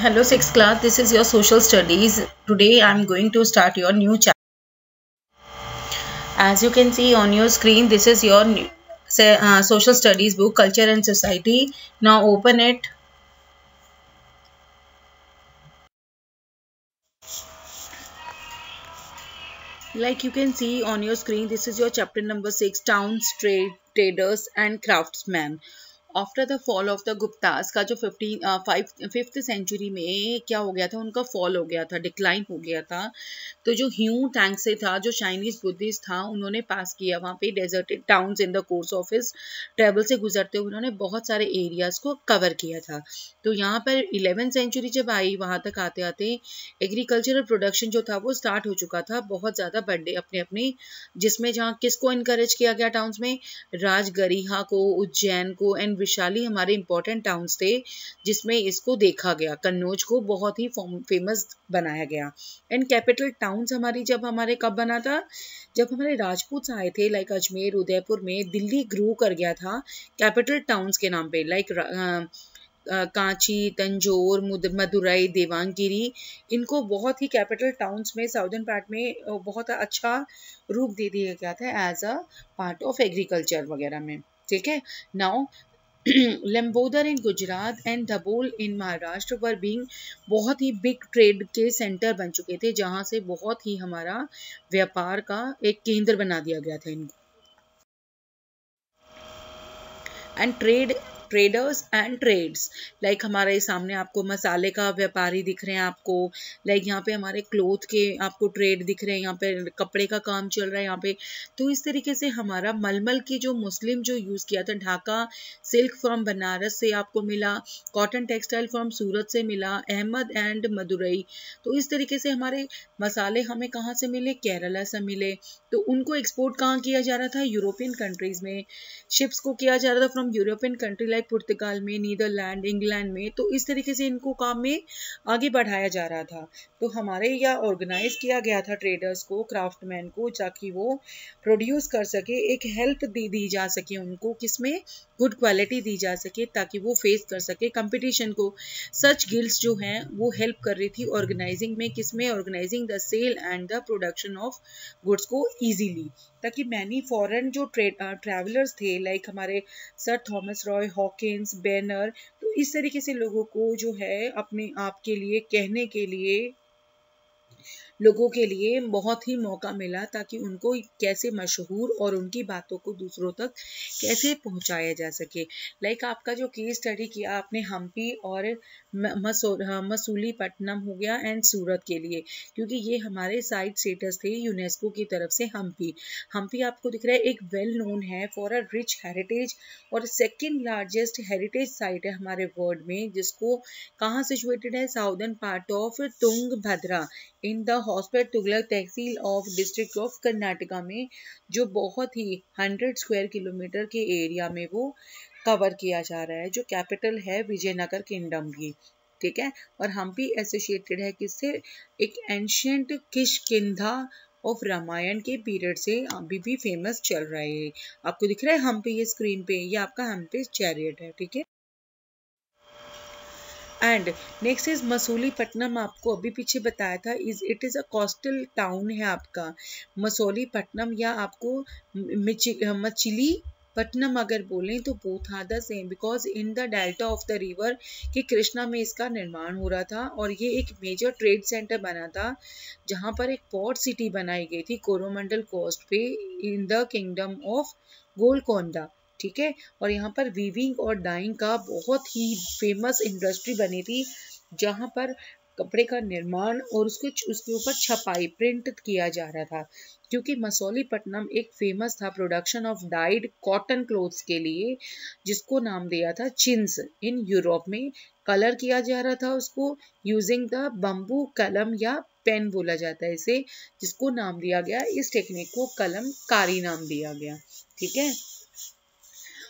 Hello, sixth class. This is your social studies. Today I am going to start your new chapter. As you can see on your screen, this is your new, say, uh, social studies book, Culture and Society. Now open it. Like you can see on your screen, this is your chapter number six, towns, trade, traders and craftsmen. After the fall of the Guptas का जो fifteen five fifth century में क्या हो गया था? उनका fall हो गया था डिक्लाइन हो गया था। तो जो ह्यू टैंक से था, जो चाइनीज़ बुद्धिस्ट था, उन्होंने पास किया वहाँ पे deserted towns in the course of his travel से गुजरते हुए उन्होंने बहुत सारे एरियाज़ को कवर किया था। तो यहाँ पर इलेवन सेंचुरी जब आई, वहाँ तक आते आते एग्रीकल्चरल प्रोडक्शन जो था, वो स्टार्ट हो चुका था। बहुत ज़्यादा बर्थडे अपने अपने जिसमें जहाँ किसको इनकरेज किया गया टाउन्स में? राजगरीहा को, उज्जैन को एंड विशाली हमारे इंपॉर्टेंट टाउन्स थे, जिसमें इसको देखा गया। कन्नौज को बहुत ही फ़ेमस बनाया गया। एंड कैपिटल टाउन्स हमारी जब हमारे कब बना था? जब हमारे राजपूत आए थे लाइक अजमेर, उदयपुर में दिल्ली ग्रो कर गया था कैपिटल टाउन्स के नाम पे। लाइक कांची, तंजोर मदुरई देवांगिरी, इनको बहुत ही कैपिटल टाउन्स में साउदर्न पार्ट में बहुत अच्छा रूप दे दिया गया था as a part of agriculture वगैरह में। ठीक है? Now Lambodar in Gujarat and Dabhol in Maharashtra पर भी बहुत ही बिग ट्रेड के सेंटर बन चुके थे, जहाँ से बहुत ही हमारा व्यापार का एक केंद्र बना दिया गया था इनको। And trade traders and trades like हमारे सामने आपको मसाले का व्यापारी दिख रहे हैं आपको। लाइक यहाँ पे हमारे क्लोथ के आपको ट्रेड दिख रहे हैं। यहाँ पे कपड़े का काम चल रहा है यहाँ पे। तो इस तरीके से हमारा मलमल की जो मुस्लिम जो यूज़ किया था, ढाका सिल्क फ्रॉम बनारस से आपको मिला कॉटन टेक्सटाइल फ्रॉम सूरत से मिला, अहमद एंड मदुरई। तो इस तरीके से हमारे मसाले हमें कहाँ से मिले? केरला से मिले। तो उनको एक्सपोर्ट कहाँ किया जा रहा था? यूरोपियन कंट्रीज़ में। शिप्स को किया जा रहा था from European country like Portugal में, नीदरलैंड, इंग्लैंड में तो इस तरीके से इनको काम में आगे बढ़ाया जा रहा था। तो हमारे यहाँ ऑर्गेनाइज किया गया था ट्रेडर्स को क्राफ्टमैन को ताकि वो प्रोड्यूस कर सके, एक हेल्प दी दी जा सके उनको, किसमें? गुड क्वालिटी दी जा सके, ताकि वो फेस कर सके। कंपटीशन को सच गिल्ड्स जो हैं, वो हेल्प कर रही थी ऑर्गेनाइजिंग में, किसमें? Organising the sale and the production of goods को ईजीली ताकि मैनी फॉरेन जो ट्रैवलर्स थे लाइक हमारे sir Thomas Roe Hawkins Bernier तो इस तरीके से लोगों को जो है अपने आप के लिए, कहने के लिए लोगों के लिए बहुत ही मौका मिला ताकि उनको कैसे मशहूर और उनकी बातों को दूसरों तक कैसे पहुँचाया जा सके। लाइक आपका जो केस स्टडी किया आपने हम्पी और मसूली पट्टनम हो गया एंड सूरत के लिए, क्योंकि ये हमारे साइट स्टेटस थे यूनेस्को की तरफ़ से हम्पी हम्पी आपको दिख रहा है एक वेल नोन है फॉर अ रिच हेरिटेज और सेकेंड लार्जेस्ट हेरिटेज साइट है हमारे वर्ल्ड में, जिसको कहाँ सिचुएटेड है? Southern part of Tungabhadra in the Hospet Tughlaq तहसील ऑफ़ डिस्ट्रिक्ट ऑफ़ कर्नाटका में, जो बहुत ही 100 स्क्वायर किलोमीटर के एरिया में वो कवर किया जा रहा है, जो कैपिटल है विजयनगर किंगडम की, ठीक है? और हम भी एसोसिएटेड है किससे? एक एंशियंट किशकिंधा ऑफ़ रामायण के पीरियड से अभी भी फ़ेमस चल रहा है। आपको दिख रहा है हम पे ये स्क्रीन पे, ये आपका हम पे चैरियट है, ठीक है? And next is Masulipatnam आपको अभी पीछे बताया था is it is a coastal town है आपका। मसूली पट्टनम या आपको मचिली पट्टनम अगर बोलें तो both are the same because in the delta of the river कि कृष्णा में इसका निर्माण हो रहा था, और ये एक मेजर ट्रेड सेंटर बना था, जहाँ पर एक पोर्ट सिटी बनाई गई थी कोरोमंडल कोस्ट पे in the kingdom of Golconda ठीक है? और यहाँ पर वीविंग और डाइंग का बहुत ही फ़ेमस इंडस्ट्री बनी थी, जहाँ पर कपड़े का निर्माण और उसके उसके ऊपर छपाई प्रिंट किया जा रहा था। क्योंकि मसौलीपट्टनम एक फ़ेमस था production of dyed cotton clothes के लिए, जिसको नाम दिया था चिंस इन यूरोप में कलर किया जा रहा था उसको यूजिंग द बम्बू कलम या पेन बोला जाता है इसे, जिसको नाम दिया गया, इस टेक्निक को कलम कारी नाम दिया गया। ठीक है?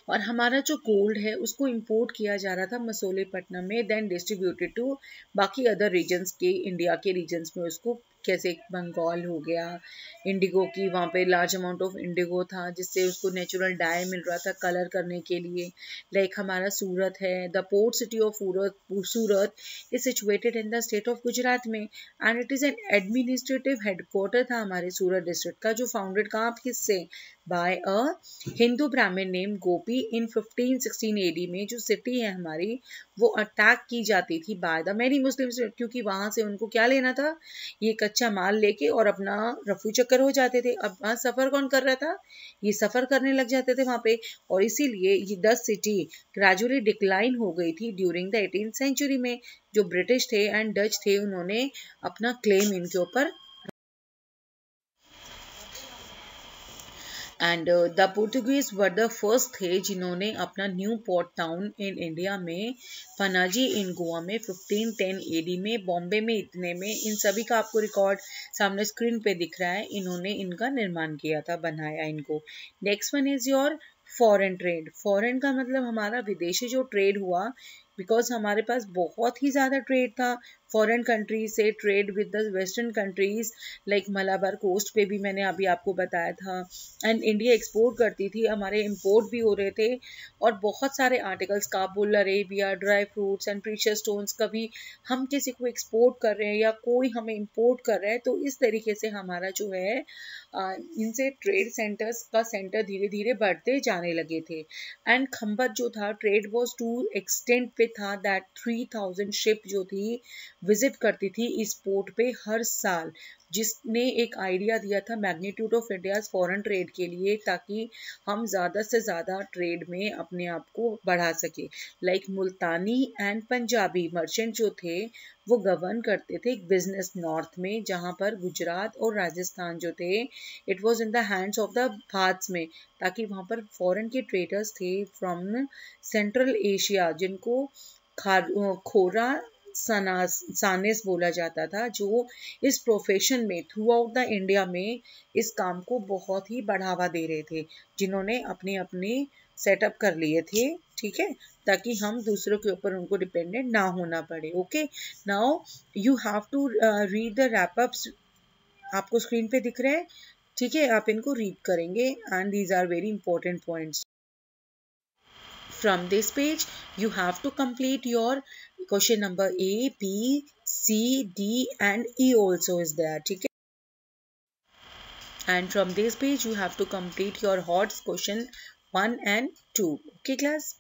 और हमारा जो गोल्ड है, उसको इम्पोर्ट किया जा रहा था मसोलेपट्टनम में देन डिस्ट्रीब्यूटेड टू बाकी अदर रीजन्स के इंडिया के रीजन्स में उसको कैसे बंगाल हो गया। इंडिगो की वहाँ पे लार्ज अमाउंट ऑफ़ इंडिगो था, जिससे उसको नेचुरल डाई मिल रहा था कलर करने के लिए। लाइक हमारा सूरत है the port city of Surat is situated in the state of Gujarat में and it is an administrative headquarter था हमारे सूरत डिस्ट्रिक्ट का, जो फाउंडेड कहाँ, किससे? बाय अ हिंदू ब्राह्मण नेम गोपी इन 1516 एडी में, जो सिटी है हमारी वो अटैक की जाती थी बाय द मेरी मुस्लिम्स क्योंकि वहाँ से उनको क्या लेना था? ये कच्चा माल लेके और अपना रफू चक्कर हो जाते थे। अब वहाँ सफ़र कौन कर रहा था? ये सफ़र करने लग जाते थे वहाँ पे। और इसीलिए ये दस सिटी ग्रेजुअली डिक्लाइन हो गई थी ड्यूरिंग द एटीन सेंचुरी में। जो ब्रिटिश थे एंड डच थे, उन्होंने अपना क्लेम इनके ऊपर and the Portuguese were the first थे जिन्होंने अपना new port town in India में पनाजी इन गोवा में 1510 एडी में बॉम्बे में इतने में, इन सभी का आपको रिकॉर्ड सामने स्क्रीन पे दिख रहा है। इन्होंने इनका निर्माण किया था, बनाया इनको। Next one is your foreign trade foreign का मतलब हमारा विदेशी जो ट्रेड हुआ बिकॉज़ हमारे पास बहुत ही ज़्यादा ट्रेड था फॉरेन कंट्रीज़ से trade with the western countries like Malabar coast पे भी मैंने अभी आपको बताया था। एंड इंडिया एक्सपोर्ट करती थी, हमारे इम्पोर्ट भी हो रहे थे, और बहुत सारे articles Kabul Arabia dry fruits and precious stones कभी हम किसी को एक्सपोर्ट कर रहे हैं या कोई हमें इम्पोर्ट कर रहा है तो इस तरीके से हमारा जो है इनसे ट्रेड सेंटर्स का सेंटर धीरे धीरे बढ़ते जाने लगे थे। एंड खम्बत जो था ट्रेड वॉज़ टू एक्सटेंड पे था दैट थ्री थाउज़ेंड शिप जो थी विज़िट करती थी इस पोर्ट पे हर साल, जिसने एक आइडिया दिया था magnitude of India's foreign trade के लिए, ताकि हम ज़्यादा से ज़्यादा ट्रेड में अपने आप को बढ़ा सके। Like like Multani and Punjabi merchant जो थे, वो गवर्न करते थे एक बिज़नेस नॉर्थ में, जहाँ पर गुजरात और राजस्थान जो थे it was in the hands of the Bhats में, ताकि वहाँ पर फॉरेन के ट्रेडर्स थे फ्रॉम सेंट्रल एशिया जिनको खोरा सानिस बोला जाता था, जो इस प्रोफेशन में थ्रू आउट द इंडिया में इस काम को बहुत ही बढ़ावा दे रहे थे, जिन्होंने अपने अपने सेटअप कर लिए थे, ठीक है? ताकि हम दूसरों के ऊपर उनको डिपेंडेंट ना होना पड़े okay now you have to read the wrap ups आपको स्क्रीन पे दिख रहे हैं, ठीक है? आप इनको रीड करेंगे and these are very important points from this page, you have to complete your question number a b c d and e also is there okay and from this page you have to complete your HOTS question 1 and 2 okay class